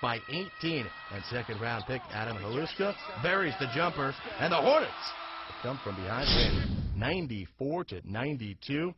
by 18. And second round pick Adam Haluska buries the jumper, and the Hornets come from behind, win 94 to 92.